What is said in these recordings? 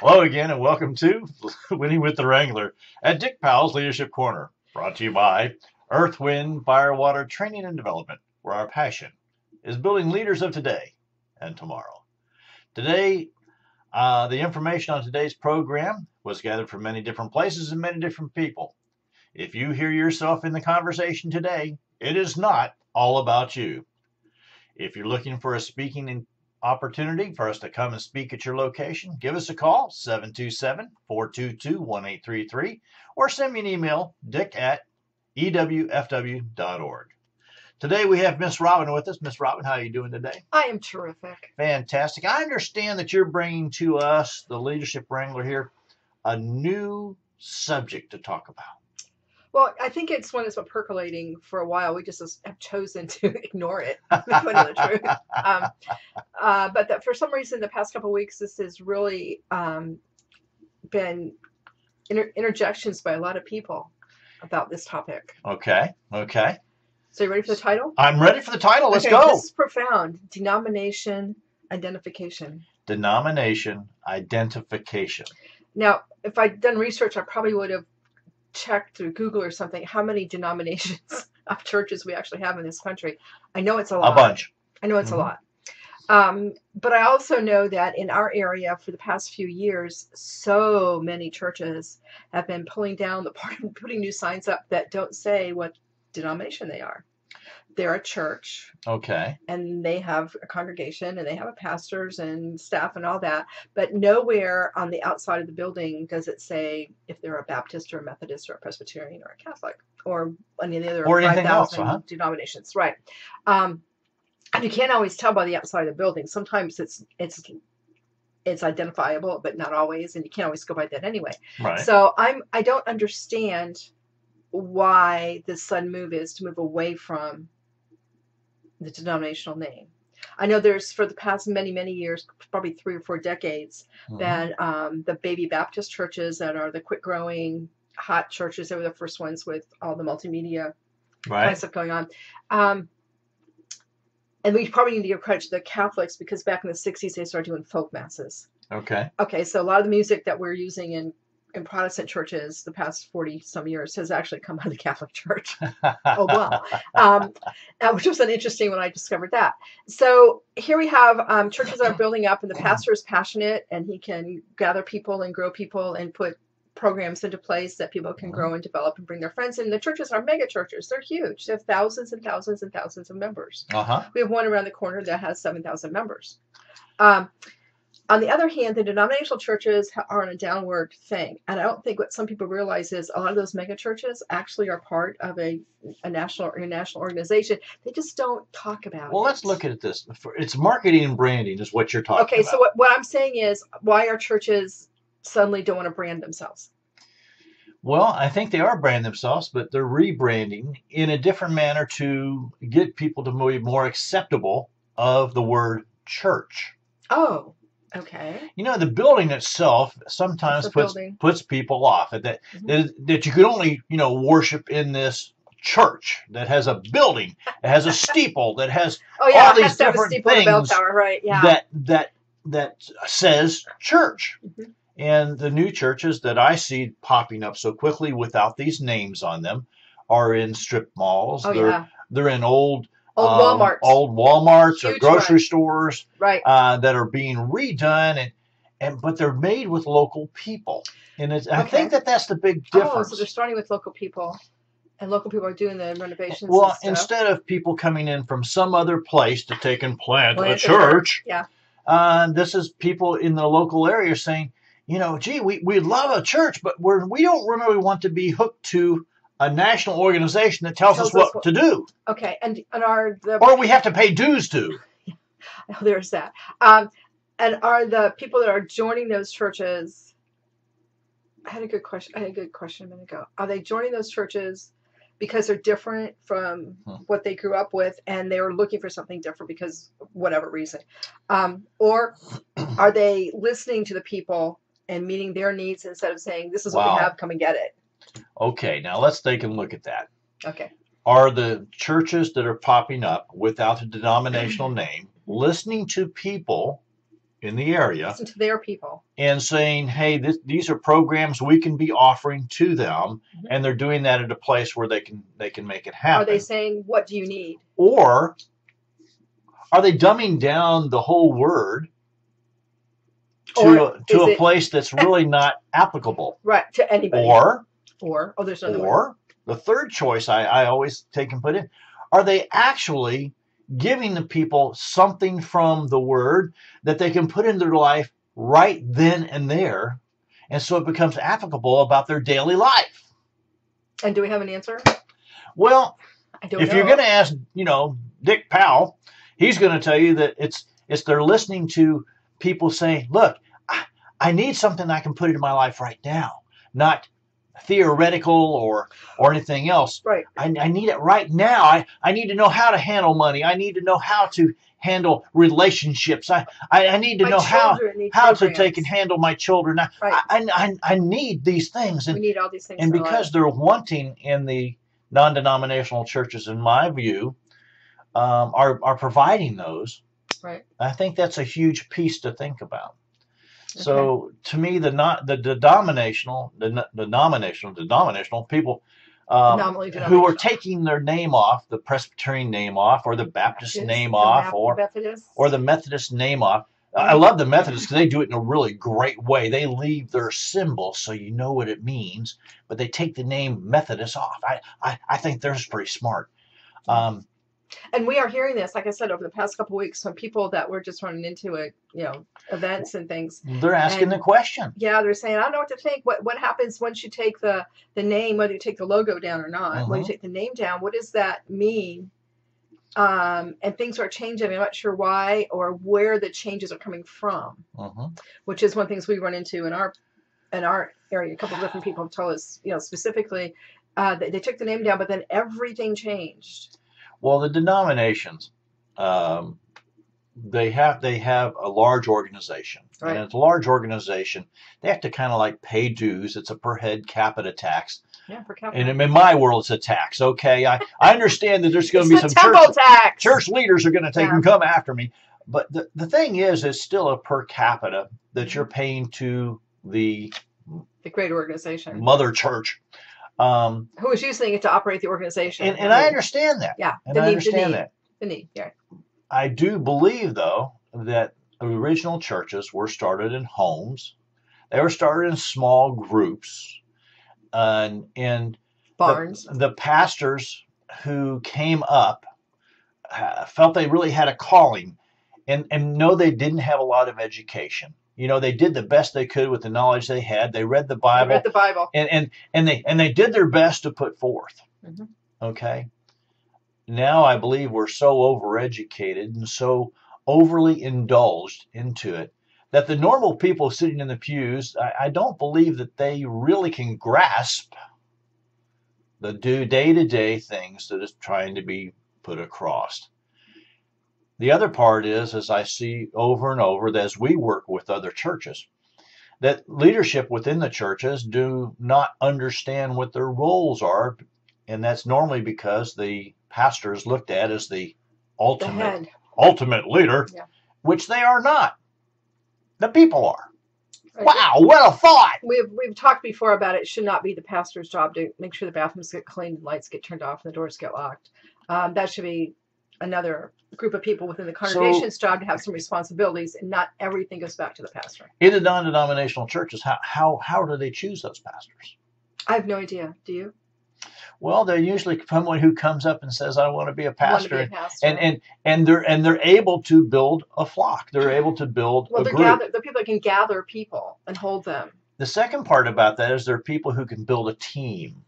Hello again, and welcome to Winning with the Wrangler at Dick Powell's Leadership Corner, brought to you by Earth, Wind, Fire, Water Training and Development, where our passion is building leaders of today and tomorrow. Today, uh, the information on today's program was gathered from many different places and many different people. If you hear yourself in the conversation today, it is not all about you. If you're looking for a speaking opportunity for us to come and speak at your location, give us a call, 727 422 1833, or send me an email, dick at ewfw.org. Today we have Miss Robin with us. Miss Robin, how are you doing today? I am terrific. Fantastic. I understand that you're bringing to us, the Leadership Wrangler here, a new subject to talk about. Well, I think it's one that's been percolating for a while. We just have chosen to ignore it. the truth. Um, uh, but that for some reason, the past couple weeks, this has really um, been inter- interjections by a lot of people about this topic. Okay. Okay. So you ready for the title? I'm ready for the title. Let's okay, go. This is profound. Denomination identification. Denomination identification. Now, if I'd done research, I probably would have checked through Google or something how many denominations of churches we actually have in this country. I know it's a lot. A bunch. I know it's Mhm. a lot. Um, but I also know that in our area for the past few years, so many churches have been pulling down the part and putting new signs up that don't say what denomination they are. They're a church Okay. and they have a congregation and they have a pastors and staff and all that but nowhere on the outside of the building does it say if they're a baptist or a methodist or a presbyterian or a catholic or any of the other Or anything 5,000 else, uh-huh. denominations right um, and you can't always tell by the outside of the building sometimes it's it's it's identifiable but not always and you can't always go by that anyway Right. so i'm i don't understand why this sudden move is to move away from the denominational name. I know there's for the past many, many years, probably three or four decades, Mhm. that um, the baby Baptist churches that are the quick growing, hot churches, they were the first ones with all the multimedia kind of stuff going on. Um, and we probably need to give credit to the Catholics because back in the 60s, they started doing folk masses. Okay. Okay, so a lot of the music that we're using in in Protestant churches the past 40 some years has actually come out of the Catholic Church. oh wow um, uh, which was an interesting when i discovered that so here we have um, churches are building up and the pastor is passionate and he can gather people and grow people and put programs into place that people can grow and develop and bring their friends in the churches are mega churches they're huge they have thousands and thousands and thousands of members Uh huh. we have one around the corner that has 7000 members um, on the other hand, the denominational churches are on a downward thing. And I don't think what some people realize is a lot of those mega churches actually are part of a, a national or national organization. They just don't talk about it. Well, it. let's look at this. It's marketing and branding is what you're talking Okay, about. Okay, so what, what I'm saying is why are churches suddenly don't want to brand themselves. Well, I think they are branding themselves, but they're rebranding in a different manner to get people to be more acceptable of the word church. Oh, okay. You know, the building itself sometimes the puts building? puts people off that that, Mhm. that you could only you know worship in this church that has a building, that has a steeple, that has Oh, yeah, All these has to have a different steeple and a bell things tower, right? Yeah. that that that says church. Mhm. And the new churches that I see popping up so quickly without these names on them are in strip malls. oh, they're yeah. they're in old Old um, Walmarts. old WalMarts or grocery one. stores right. uh, that are being redone and and but they're made with local people. And it's, I think that that's the big difference. Oh, so they're starting with local people. And local people are doing the renovations. well, instead of people coming in from some other place to take and plant, Plant a a church, Yeah. uh, this is people in the local area saying, you know, gee, we, we love a church, but we're, we don't really want to be hooked to a national organization that tells, Tells us what, what- to do, Okay, and and are the or we have to pay dues to. oh, there's that. Um, and are the people that are joining those churches? I had a good question. I had a good question a minute ago. Are they joining those churches because they're different from Hmm. what they grew up with, and they were looking for something different because whatever reason, um, or are they listening to the people and meeting their needs instead of saying, "This is what we have. Come and get it." Okay, now let's take a look at that. Okay. Are the churches that are popping up without a denominational name listening to people in the area Listen to their people. and saying, "Hey, this, these are programs we can be offering to them," Mhm. and they're doing that at a place where they can they can make it happen. Are they saying, "What do you need?" or are they dumbing down the whole word to to a it- place that's really not applicable? Right to anybody. Or or oh, there's another or the third choice I, I always take and put in are they actually giving the people something from the word that they can put into their life right then and there and so it becomes applicable about their daily life And do we have an answer? well if know. you're going to ask you know dick powell he's going to tell you that it's it's they're listening to people saying look I, need something i can put into my life right now not theoretical or or anything else right. I, I need it right now. I, I need to know how to handle money. I need to know how to handle relationships. I, I, I need to My know how, how to take and handle my children. I, Right. I, I, I need these things. We And, need all these things. and because they're wanting in the non denominational churches, in my view, um, are, are providing those, right. I think that's a huge piece to think about. So to me, the not the denominational, the denominational, denominational people um, who are taking their name off, the Presbyterian name off, or the Baptist Baptist, name the off, or Methodist. or the Methodist name off. I love the Methodists because they do it in a really great way. They leave their symbol so you know what it means, but they take the name Methodist off. I I, I think they're pretty smart. Um, and we are hearing this, like I said, over the past couple of weeks from people that were just running into it, you know, events and things. they're asking And- the question. Yeah, they're saying, I don't know what to think. What what happens once you take the the name, whether you take the logo down or not? When you Mhm. take the name down, what does that mean? Um, and things are changing. I'm not sure why or where the changes are coming from, hmm which is one of the things we run into in our in our area. A couple of different people have told us, you know, specifically uh, that they took the name down, but then everything changed. Well, the denominations, um, they have they have a large organization, Right. and it's a large organization. They have to kind of like pay dues. It's a per head capita tax, Yeah, per capita. and in my world, it's a tax. Okay, I I understand that there's going to be some church tax. church leaders are going to take Yeah. and come after me, but the the thing is, it's still a per capita that Mm-hmm. you're paying to the the great organization. mother church. Um, Who is using it to operate the organization? and, and I understand that. Yeah, And the I need, the understand need, that. the need. Yeah, I do believe, though, that original churches were started in homes. They were started in small groups, and and the- barns. The, pastors who came up uh, felt they really had a calling, and and no, they didn't have a lot of education. You know, they did the best they could with the knowledge they had. They read the I Bible, read the Bible. and and and they and they did their best to put forth. Mhm. Okay. Now I believe we're so overeducated and so overly indulged into it that the normal people sitting in the pews, I, I don't believe that they really can grasp the do day to day things that is trying to be put across. The other part is, as I see over and over, that as we work with other churches, that leadership within the churches do not understand what their roles are, and that's normally because the pastor is looked at as the The ultimate head. ultimate leader, Yeah. which they are not. The people are. Right. Wow, what a thought! We've we've talked before about it. Should not be the pastor's job to make sure the bathrooms get cleaned, lights get turned off, and the doors get locked. Um, that should be another group of people within the congregation's job to have some responsibilities, and not everything goes back to the pastor. In the non-denominational churches, how how how do they choose those pastors? I have no idea. Do you Well, they're usually someone who comes up and says, "I want to be a pastor," be a and pastor? and and and they're and they're able to build a flock. They're able to build well, a they're group. gather the people that can gather people and hold them. The second part about that is there are people who can build a team,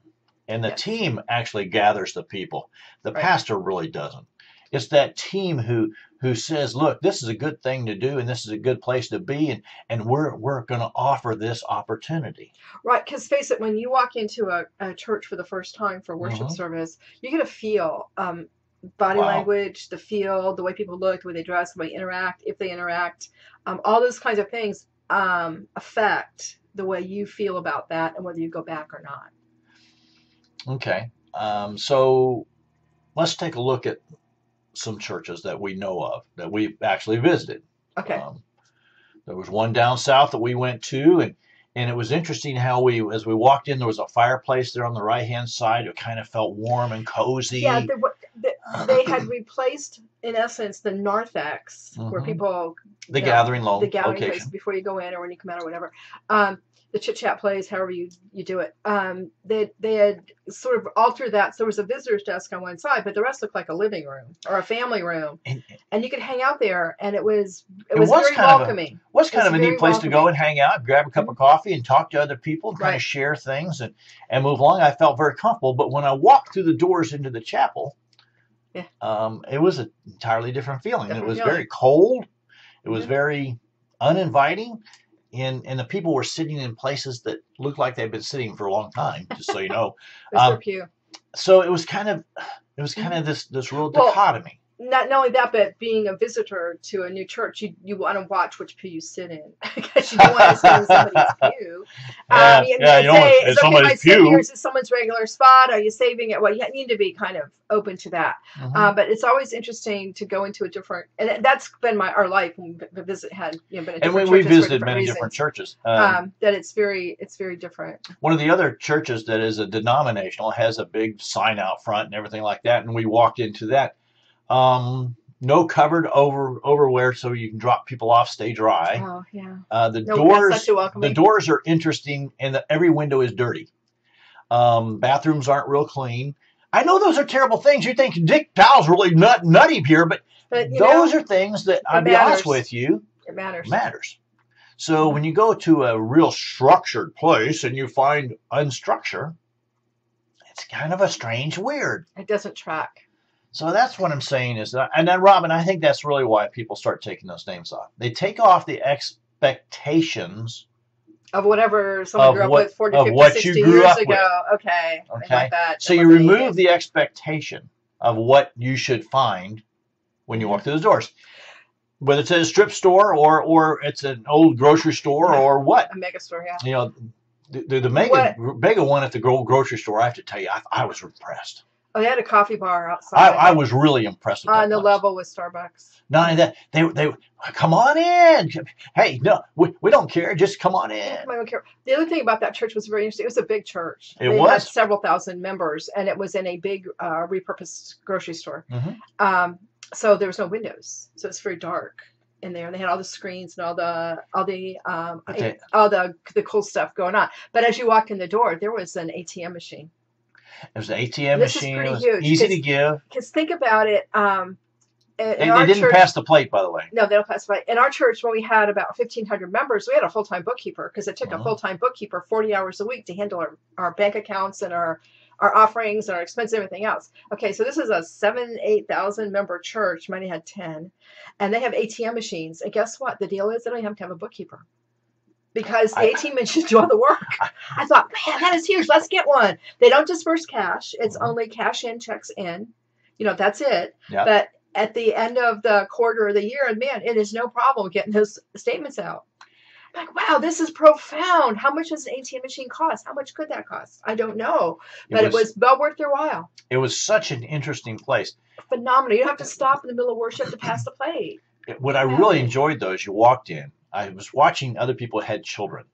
and the Yes. team actually gathers the people. The Right. pastor really doesn't. It's that team who who says, "Look, this is a good thing to do, and this is a good place to be, and and we're we're going to offer this opportunity." Right, because face it, when you walk into a, a church for the first time for worship Mhm. service, you get a feel, um, body Wow. language, the feel, the way people look, the way they dress, the way they interact, if they interact, um, all those kinds of things um, affect the way you feel about that and whether you go back or not. Okay, um, so let's take a look at some churches that we know of that we've actually visited. Okay, Um, There was one down south that we went to, and and it was interesting how we, as we walked in, there was a fireplace there on the right hand side. It kind of felt warm and cozy. Yeah, there were- they had replaced, in essence, the narthex, where Mhm. people the yeah, gathering the gathering place before you go in or when you come out or whatever. Um, the chit chat plays, however you, you do it. Um, they they had sort of altered that. So there was a visitor's desk on one side, but the rest looked like a living room or a family room, And and you could hang out there, and it was it, It was, was very of a- welcoming. was kind It's of a neat place to go and hang out, grab a cup of coffee, and talk to other people, and kind Right. of share things and and move along. I felt very comfortable. But when I walked through the doors into the chapel, Yeah. um, it was an entirely different feeling. Different it was feeling. very cold. It was Mhm. very uninviting. And, and the people were sitting in places that looked like they'd been sitting for a long time, just so you know. Um. So it was kind of, it was kind of this this real dichotomy. Not, not only that, but being a visitor to a new church, you, you want to watch which pew you sit in because you don't want to sit in somebody's pew. Yeah, um, you, yeah, you you don't want- say, it's okay, somebody's I sit pew. here. Is someone's regular spot? Are you saving it? Well, you need to be kind of open to that. Mhm. Uh, but it's always interesting to go into a different, and that's been my our life when we vi- visit had you know been and we, we visited many reasons. different churches. Um, Um, that it's very it's very different. one of the other churches that is a denominational has a big sign out front and everything like that and we walked into that um, no covered over overwear so you can drop people off stay dry Oh yeah, uh, the no, doors that's such a the doors are interesting and the, every window is dirty um, bathrooms aren't real clean I know those are terrible things. You think Dick Powell's really nut nutty here, but but those know, are things that I'll be honest with you it matters. matters. So when you go to a real structured place and you find unstructure, it's kind of a strange weird. It doesn't track. So that's what I'm saying is that, and then Robin, I think that's really why people start taking those names off. They take off the expectations. Of whatever someone Of grew up what- with 40, of 50, what 60 you grew years up with. ago. Okay. Okay. like that. So you remove the expectation of what you should find when you walk mm-hmm. through those doors. Whether it's a strip store or or it's an old grocery store Yeah. or what. a mega store, yeah. you know, the, the, the mega, mega one at the gro- grocery store, I have to tell you, I, I was impressed. Oh, they had a coffee bar outside. I was really impressed on the place. level with Starbucks. Not only that, they, they, come on in. Hey, no, we, we don't care. Just come on in. I don't care. The other thing about that church was very interesting. It was a big church. It they had was. several thousand members, and it was in a big uh, repurposed grocery store. Mhm. Um, so there was no windows, so it's very dark in there. And they had all the screens and all the all the um, they- all the the cool stuff going on. But as you walk in the door, there was an ATM machine. It was an ATM This is machine. It pretty huge, easy to give. Because think about it. Um, They, they didn't church, pass the plate, by the way. No, they don't classify. In our church, when we had about 1,500 members, we had a full time bookkeeper because it took a full time bookkeeper 40 hours a week to handle our, our bank accounts and our, our offerings and our expenses, everything else. Okay, so this is a seven, 8,000 member church. Mine had 10. And they have ATM machines. And guess what? The deal is they don't have to have a bookkeeper because the I- ATM machines do all the work. I thought, man, that is huge. Let's get one. They don't disperse cash, it's Mhm. only cash in, checks in. You know, that's it. Yeah. But at the end of the quarter of the year, and man, it is no problem getting those statements out. I'm like, wow, this is profound. How much does an ATM machine cost? How much could that cost? I don't know, but it was, well worth their while. it was such an interesting place. Phenomenal. You don't have to stop in the middle of worship to pass the plate. What I really enjoyed though is you walked in. I was watching other people had children.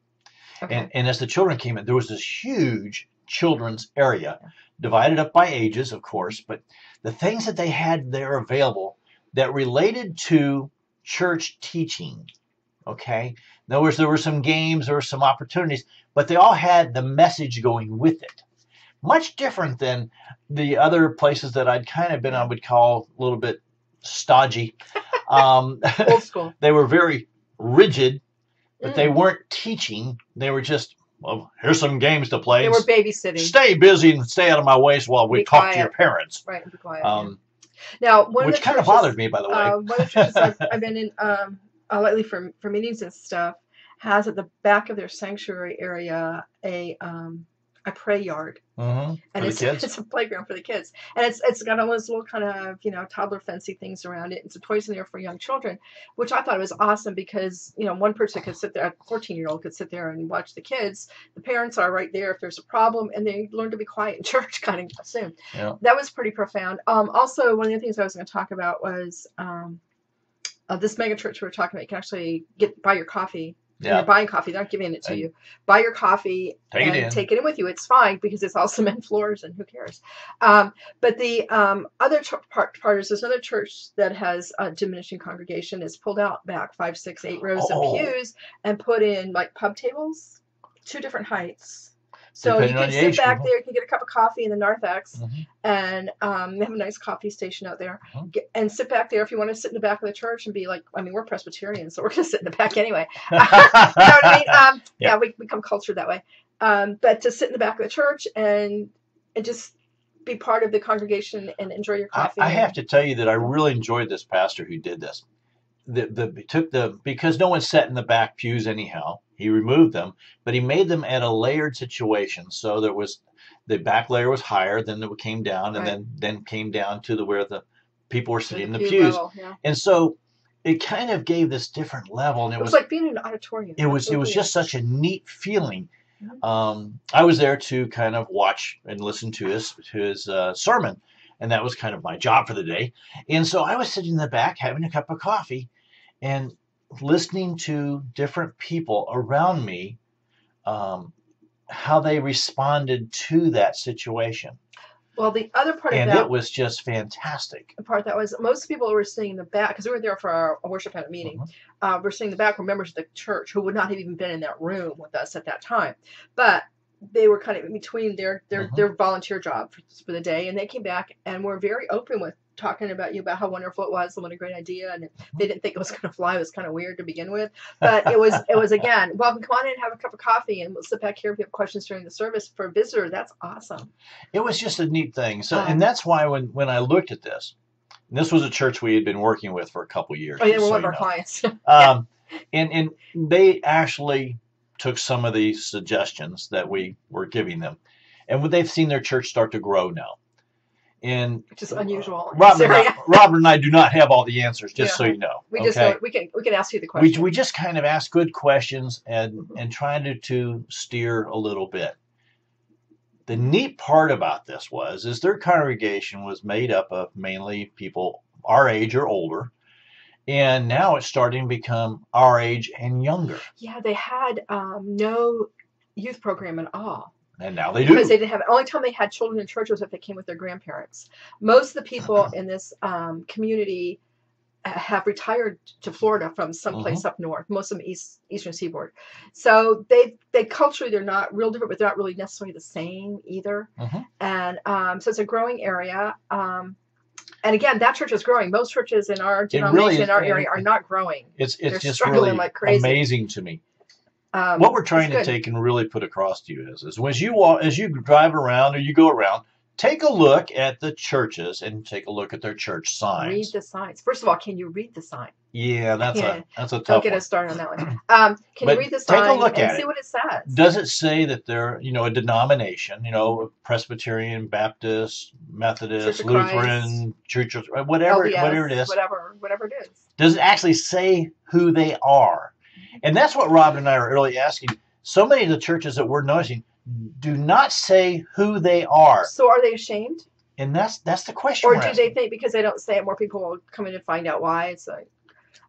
Okay. And, and as the children came in, there was this huge children's area, divided up by ages, of course, but the things that they had there available that related to church teaching. Okay. In other words, there were some games, there were some opportunities, but they all had the message going with it. Much different than the other places that I'd kind of been, I would call a little bit stodgy. Um, Old school. they were very rigid, but they Mm. weren't teaching. They were just, well, here's some games to play. They were babysitting. Stay busy and stay out of my way while we Be talk to your parents. Right, be quiet. yeah. Um, now, one which of the kind of bothered me, by the way. Uh, one of the churches I've, I've been in um, uh, lately for, for meetings and stuff has at the back of their sanctuary area a um, a pray yard, hmm and it's it's a playground for the kids, and it's it's got all those little kind of you know toddler fancy things around it, and some toys in there for young children, which I thought was awesome because you know one person could sit there, a fourteen year old could sit there and watch the kids. The parents are right there if there's a problem, and they learn to be quiet in church kind of soon. Yeah. That was pretty profound. Um, also, one of the things I was going to talk about was um, uh, this mega church we are talking about, you can actually get buy your coffee. Yeah. You're buying coffee, they're not giving it to you. Buy your coffee Take and in. take it in with you. It's fine because it's all cement floors and who cares. Um, but the um, other part, part is there's another church that has a diminishing congregation. It's pulled out back five, six, eight rows Oh. of pews and put in like pub tables, two different heights. So Depending you can sit back group. there, you can get a cup of coffee in the narthex, Mhm. and um, they have a nice coffee station out there. Mhm. Get, and sit back there if you want to sit in the back of the church and be like, I mean, we're Presbyterians, so we're going to sit in the back anyway. you know what I mean? Um, Yeah. yeah. we become cultured that way. Um, but to sit in the back of the church and and just be part of the congregation and enjoy your I, coffee. I have to tell you that I really enjoyed this pastor who did this. The, the took the because no one sat in the back pews anyhow. He removed them, but he made them at a layered situation. So there was the back layer was higher, then it came down, and Right. then then came down to the where the people were sitting in the pew pews. level, yeah. And so it kind of gave this different level, and It it was was like being in an auditorium. it was it was just such a neat feeling. Mhm. Um, I was there to kind of watch and listen to his to his uh, sermon, and that was kind of my job for the day. And so I was sitting in the back having a cup of coffee, and listening to different people around me, um, how they responded to that situation, Well, the other part and of that it was just fantastic. the part that was most people were sitting in the back because we were there for our, worship at a meeting. Mhm. Uh, we're sitting in the back were members of the church who would not have even been in that room with us at that time, but they were kind of in between their their, Mhm. their volunteer job for, for the day, and they came back and were very open with talking about you about how wonderful it was and what a great idea, and they didn't think it was going to fly. It was kind of weird to begin with, but it was it was again welcome. Come on in, have a cup of coffee, and we'll sit back here if you have questions during the service for a visitor. That's awesome. it was just a neat thing. So, Um, and that's why when when I looked at this, and this was a church we had been working with for a couple years. Oh, yeah, we're so one of our know. clients. Um, and and they actually took some of the suggestions that we were giving them, and they've seen their church start to grow now. And which is unusual. Robert, and I. Robert and I do not have all the answers, just so you know. We just okay? don't, we can we can ask you the we, we just kind of ask good questions and Mhm. and trying to, to steer a little bit. The neat part about this was is their congregation was made up of mainly people our age or older, and now it's starting to become our age and younger, yeah, they had um, no youth program at all and now they do. because they didn't have. Only time they had children in church was if they came with their grandparents. Most of the people in this um, community uh, have retired to Florida from someplace Mm-hmm. up north. Most of them east eastern seaboard. So they they culturally they're not real different, but they're not really necessarily the same either. Mhm. And um, so it's a growing area. Um, and again, that church is growing. Most churches in our denomination, really is, in our area, are not growing. It's they're it's just struggling really like crazy. amazing to me. Um, what we're trying to take and really put across to you is, is as you walk, as you drive around or you go around, take a look at the churches and take a look at their church signs. Read the signs. First of all, can you read the sign? yeah, that's Yeah. a that's a Don't tough get one. us started on that one. Um, can you read the sign take a look and at see it. what it says? Does it say that they're you know a denomination, you know, Presbyterian, Baptist, Methodist, Church. Lutheran, Church of whatever LDS, whatever it is? Whatever, whatever it is. Does it actually say who they are? And that's what Rob and I are really asking. So many of the churches that we're noticing do not say who they are. So are they ashamed? And that's that's the question. Or do asking. they think because they don't say it, more people will come in and find out why? It's like,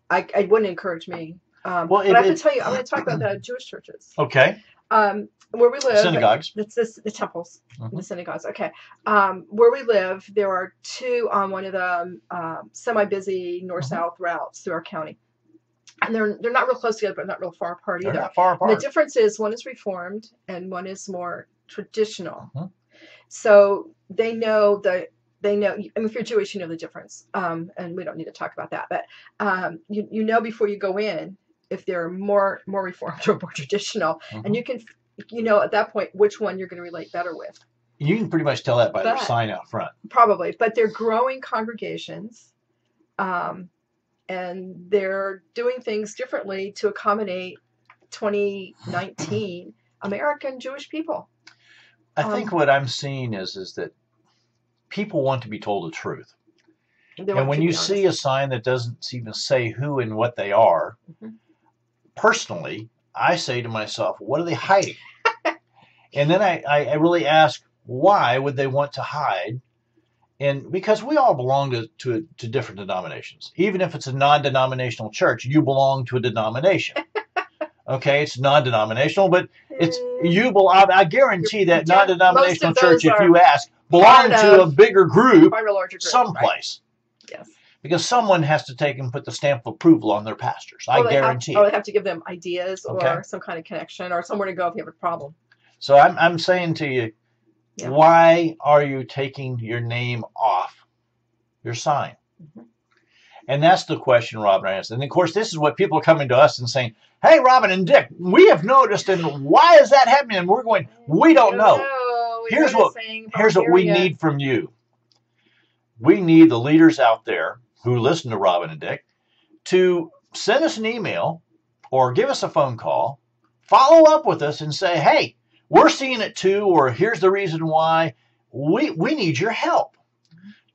I, I wouldn't encourage me. Um, Well, but it- I have it- tell you, I'm going to talk about the Jewish churches. Okay. Um, where we live, Synagogues. It's this, the temples, Mhm. the synagogues. Okay. Um, where we live, there are two on one of the um, semi-busy Mm-hmm. north-south routes through our county, and they're they're not real close together, but not real far apart They're either. not far And apart. the difference is one is reformed and one is more traditional. Mhm. So they know the they know. I mean, if you're Jewish, you know the difference. Um, and we don't need to talk about that, but um, you you know before you go in if they're more more reformed or more traditional, Mhm. and you can you know at that point which one you're going to relate better with. You can pretty much tell that by their sign out front. Probably, but they're growing congregations, um, and they're doing things differently to accommodate 2019 American Jewish people. I Um, think what I'm seeing is is that people want to be told the truth. And when you see a sign that doesn't even say who and what they are, Mhm. personally, I say to myself, what are they hiding? and then I, I, I really ask, why would they want to hide? And because we all belong to, to, to different denominations, even if it's a non denominational church, you belong to a denomination. okay, it's non denominational, but it's Mm, you belong. I, I guarantee that yeah, non denominational most of those church, if you ask, belong to a bigger group a larger group. right? someplace. Yes. Because someone has to take and put the stamp of approval on their pastors. I Or they have- guarantee Or they have to give them ideas Okay. or some kind of connection or somewhere to go if you have a problem. So I'm, I'm saying to you, Yeah. why are you taking your name off your sign? Mhm. And that's the question Robin asked. And of course, this is what people are coming to us and saying, Hey, Robin and Dick, we have noticed, and why is that happening? And we're going, We don't know. We Here's what- Here's what we need from you. We need the leaders out there who listen to Robin and Dick to send us an email or give us a phone call, follow up with us and say, hey, we're seeing it too, or here's the reason why. We, we need your help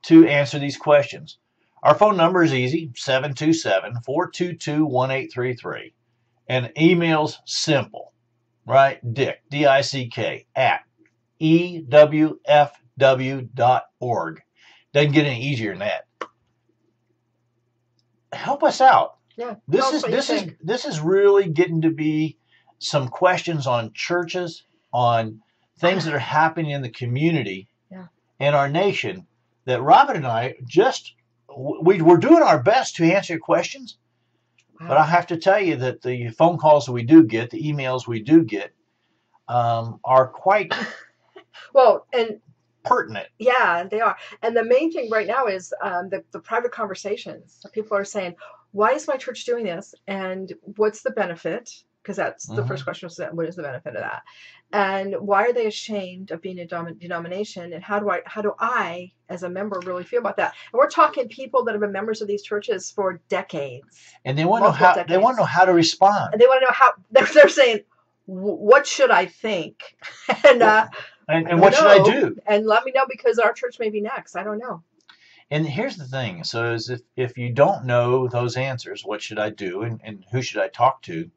to answer these questions. Our phone number is easy 727 422 1833. And email's simple, right? Dick, D I C K, at E ewfw.org. Doesn't get any easier than that. Help us out. Yeah. This is this is think. this is really getting to be some questions on churches, on things that are happening in the community Yeah. and our nation that Robin and I just we, we're doing our best to answer your questions, but I have to tell you that the phone calls that we do get, the emails we do get, um, are quite Well, and pertinent. yeah, they are. And the main thing right now is um, the, the private conversations. People are saying, why is my church doing this? And what's the benefit? Because that's the Mhm. first question was what is the benefit of that? And why are they ashamed of being a denomination? And how do I how do I as a member really feel about that? And we're talking people that have been members of these churches for decades. And they want to know how they want to know how to respond. And they want to know how they're, they're saying, what should I think? and uh, And, and what should I do? and let me know because our church may be next. I don't know. And here's the thing: so is if if you don't know those answers, what should I do, and, and who should I talk to?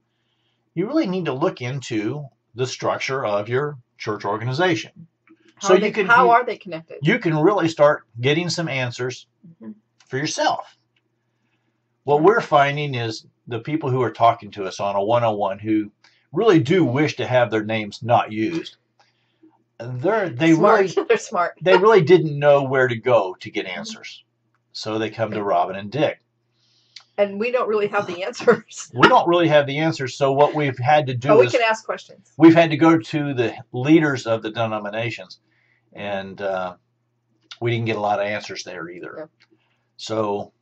You really need to look into the structure of your church organization. How So you they, can- how are they connected? You can really start getting some answers Mhm. for yourself. What we're finding is the people who are talking to us on a one-on-one who really do wish to have their names not used. They're they smart. really They're smart. they really didn't know where to go to get answers. So they come to Robin and Dick. And we don't really have the answers. We don't really have the answers, so what we've had to do But we is can ask questions. we've had to go to the leaders of the denominations, and uh, we didn't get a lot of answers there either. Yeah. So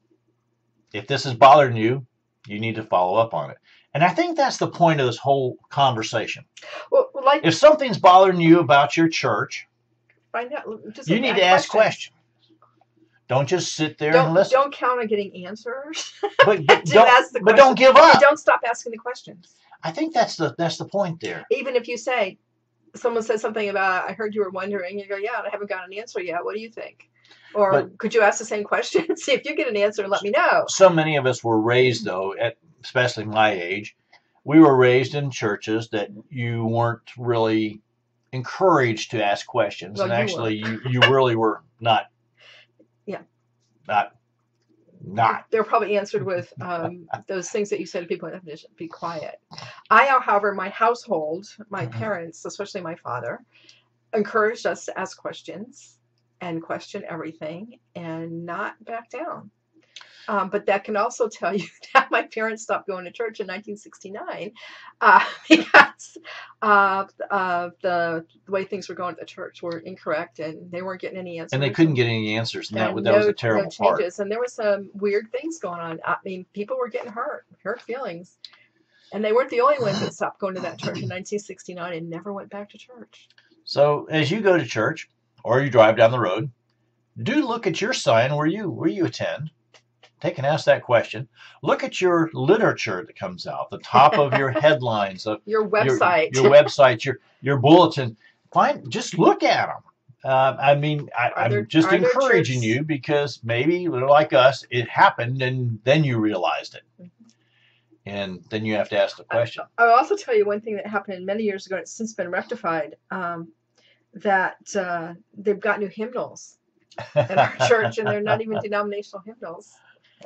if this is bothering you, you need to follow up on it. And I think that's the point of this whole conversation. Well, like If something's bothering you about your church, find out. Just you need to ask questions. Don't just sit there and Don't listen. don't count on getting answers. but, but Do don't, but don't give And up. don't stop asking the questions. I think that's the that's the point there. Even if you say someone says something about I heard you were wondering, you go, Yeah, I haven't got an answer yet. What do you think? Or But- could you ask the same question? See if you get an answer and let me know. So many of us were raised though, at especially my age, we were raised in churches that you weren't really encouraged to ask questions, Well, and you actually you, you really were not. Not. Not. They're probably answered with um, those things that you said to people be quiet. I, however, my household, my Mhm. parents, especially my father, encouraged us to ask questions and question everything and not back down. Um, but that can also tell you that my parents stopped going to church in 1969 uh, because uh, uh, the, the way things were going at the church were incorrect and they weren't getting any answers. And they couldn't get any answers, and that, And was that was a terrible no part. changes. And there was some weird things going on. I mean, people were getting hurt, hurt feelings. And they weren't the only ones that stopped going to that church in 1969 and never went back to church. So as you go to church or you drive down the road, do look at your sign where you where you attend. Take and ask that question. Look at your literature that comes out, the top of your headlines of Your your- website. your, website, your your bulletin. Find just look at them. Uh, I mean, I, I'm just encouraging you because maybe like us, it happened and then you realized it, Mhm. and then you have to ask the question. I'll also tell you one thing that happened many years ago, and it's since been rectified, um, that uh, they've got new hymnals. in our church, and they're not even denominational hymnals.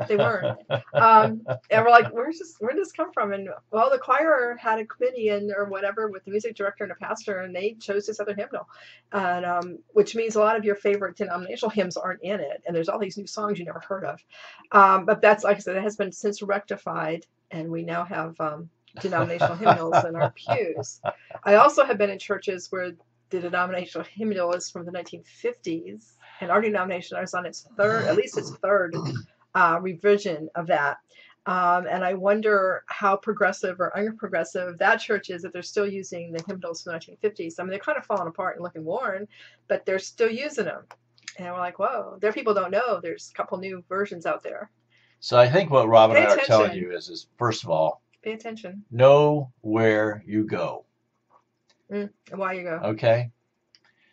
They weren't. Um, and we're like, where's this? Where did this come from? And well, the choir had a committee and or whatever with the music director and a pastor, and they chose this other hymnal, and um, which means a lot of your favorite denominational hymns aren't in it, and there's all these new songs you never heard of. Um, but that's like I said, it has been since rectified, and we now have um, denominational hymnals in our pews. I also have been in churches where the denominational hymnal is from the 1950s, and our denomination is on its third, at least its third uh, revision of that. Um, and I wonder how progressive or unprogressive that church is that they're still using the hymnals from the 1950s. I mean, they're kind of falling apart and looking worn, but they're still using them. And we're like, whoa, there people don't know. There's a couple new versions out there. So I think what Rob and Pay I are telling you is, is first of all, Pay attention. know where you go. And why you go. Okay?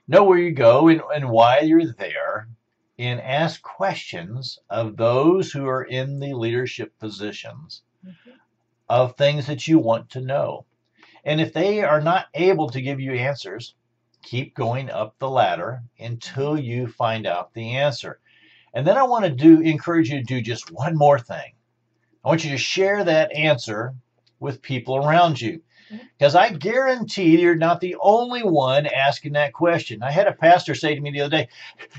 Know where you go and, and why you're there, and ask questions of those who are in the leadership positions Mhm. of things that you want to know. And if they are not able to give you answers, keep going up the ladder until you find out the answer. And then I want to do encourage you to do just one more thing. I want you to share that answer with people around you. Because I guarantee you're not the only one asking that question. I had a pastor say to me the other day,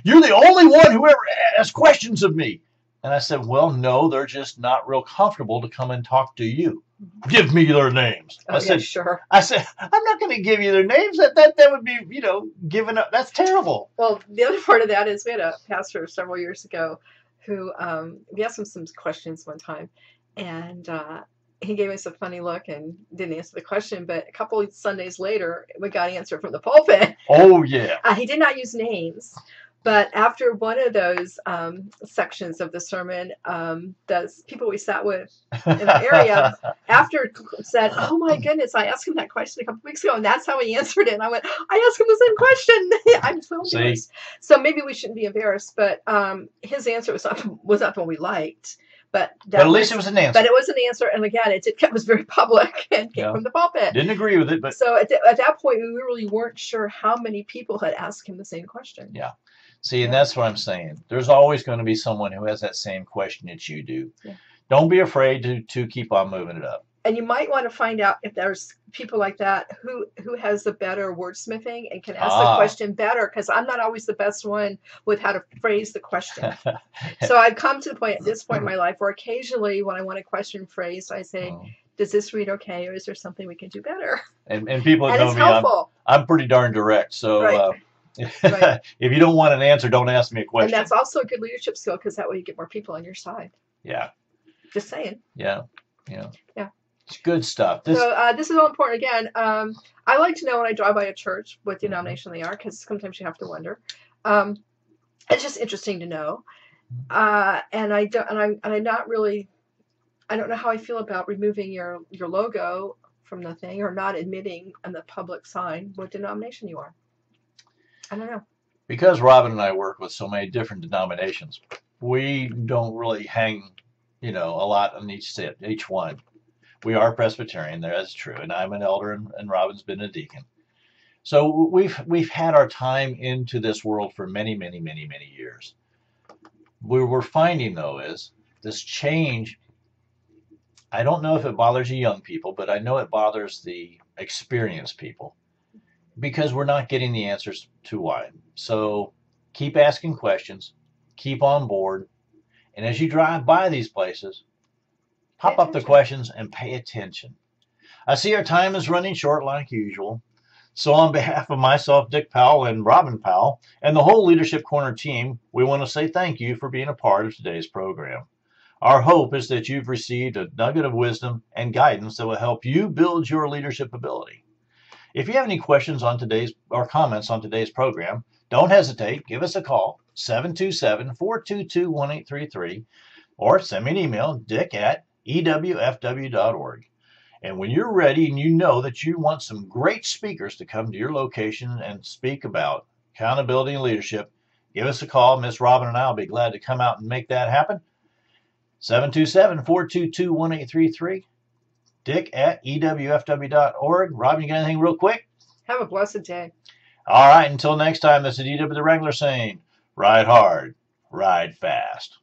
You're the only one who ever asked questions of me. And I said, Well, no, they're just not real comfortable to come and talk to you. Give me their names. Oh, I yeah, said, sure. I said, I'm not going to give you their names. That, that that would be, you know, giving up. That's terrible. Well, the other part of that is we had a pastor several years ago who um, we asked him some questions one time, and uh, he gave us a funny look and didn't answer the question. But a couple of Sundays later, we got an answer from the pulpit. Oh yeah. Uh, he did not use names, but after one of those um, sections of the sermon, um, the people we sat with in the area after said, "Oh my goodness, I asked him that question a couple weeks ago, and that's how he answered it." And I went, "I asked him the same question." I'm so embarrassed. So maybe we shouldn't be embarrassed, but um, his answer was not was not one we liked. But that but at least it was an answer. but it was an answer, and again, it, did, it was very public and came Yeah. from the pulpit. Didn't agree with it, but So at, th- at that point, we really weren't sure how many people had asked him the same question. Yeah. see, and that's what I'm saying. There's always going to be someone who has that same question that you do. Yeah. Don't be afraid to to keep on moving it up. And you might want to find out if there's people like that who who has the better wordsmithing and can ask the Ah. question better. Because I'm not always the best one with how to phrase the question. so I've come to the point at this point in my life where occasionally when I want a question phrased, I say, Mm. "Does this read okay, or is there something we can do better?" and and people And know me, I'm. I'm pretty darn direct. So Right. uh, Right. if you don't want an answer, don't ask me a question And that's also a good leadership skill because that way you get more people on your side. yeah, Just saying. yeah, yeah. Yeah. It's good stuff. This so uh, this is all important. Again, um, I like to know when I drive by a church what denomination they are because sometimes you have to wonder. Um, it's just interesting to know, uh, and I don't, and I'm, and I'm not really, I don't know how I feel about removing your your logo from the thing or not admitting on the public sign what denomination you are. I don't know. because Robin and I work with so many different denominations, we don't really hang, you know, a lot on each set, each one. We are Presbyterian, that's true, and I'm an elder, and, and Robin's been a deacon. So we've we've had our time into this world for many, many, many, many years. What we're finding though is this change. I don't know if it bothers you young people, but I know it bothers the experienced people because we're not getting the answers to why. So keep asking questions, keep on board, and as you drive by these places, pop up the questions and pay attention. I see our time is running short like usual. So, on behalf of myself, Dick Powell, and Robin Powell, and the whole Leadership Corner team, we want to say thank you for being a part of today's program. Our hope is that you've received a nugget of wisdom and guidance that will help you build your leadership ability. If you have any questions on today's or comments on today's program, don't hesitate. Give us a call, 727 422 1833, or send me an email, dick at ewfw.org. And when you're ready and you know that you want some great speakers to come to your location and speak about accountability and leadership, give us a call. Miss Robin and I will be glad to come out and make that happen. 727 422 1833. Dick at ewfw.org. Robin, you got anything real quick? Have a blessed day. All right, until next time, this is E.W. the Wrangler saying, Ride hard, ride fast.